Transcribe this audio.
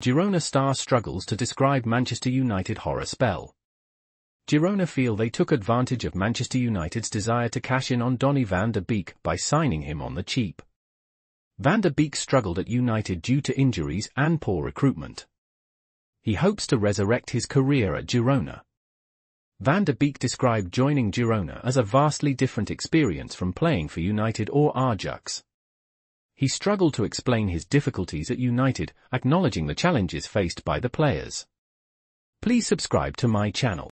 Girona star struggles to describe Manchester United horror spell. Girona feel they took advantage of Manchester United's desire to cash in on Donny van de Beek by signing him on the cheap. Van de Beek struggled at United due to injuries and poor recruitment. He hopes to resurrect his career at Girona. Van de Beek described joining Girona as a vastly different experience from playing for United or Ajax. He struggled to explain his difficulties at United, acknowledging the challenges faced by the players. Please subscribe to my channel.